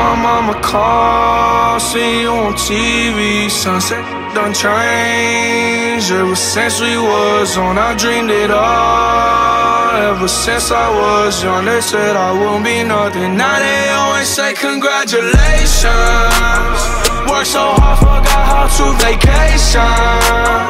My mama called, see you on TV. Sunset done changed. Ever since we was on, I dreamed it all. Ever since I was young, they said I wouldn't be nothing. Now they always say congratulations. Worked so hard, forgot how to vacation.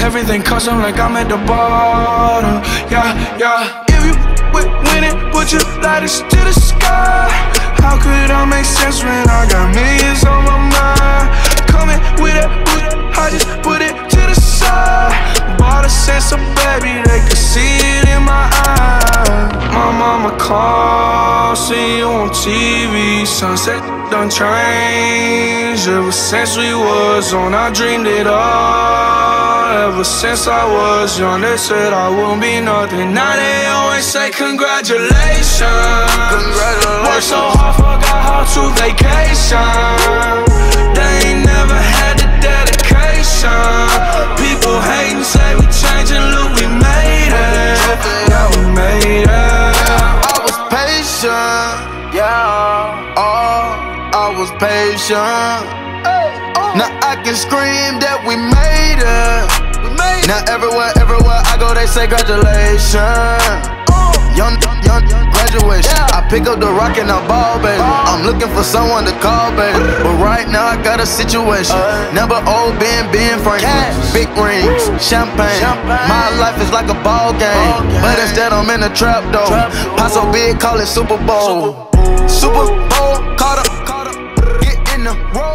Everything custom like I'm at the bottom, yeah, yeah If you with winning, put your lighters to the sky How could I make sense when I got millions on my mind? Coming with that, I just put it to the side Bought a sense of baby, they could see it in my eyes. My mama called, see you on TV. Sunset done changed. Ever since we was on, I dreamed it all. Ever since I was young, they said I wouldn't be nothing. Now they always say congratulations. Congratulations. Worked so hard, forgot how to vacation. They ain't never had the dedication. People hating, say we changing, look, we made it. Yeah, we made it. I was patient, yeah. Oh, I was patient. Now I can scream that we made it. Now everywhere, everywhere I go, they say congratulations. Uh. Young, young, graduation. I pick up the rock and I ball, baby. Uh. I'm looking for someone to call, baby. Uh. But right now I got a situation. Never old Ben, Ben Franklin. Big rings, champagne. My life is like a ball game. But instead I'm in a trap though. Paso big, call it Super Bowl. Super Bowl roll.